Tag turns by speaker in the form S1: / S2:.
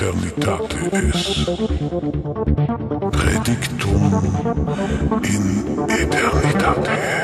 S1: Eternitate Eternitatis. Predictum in Eternitatis.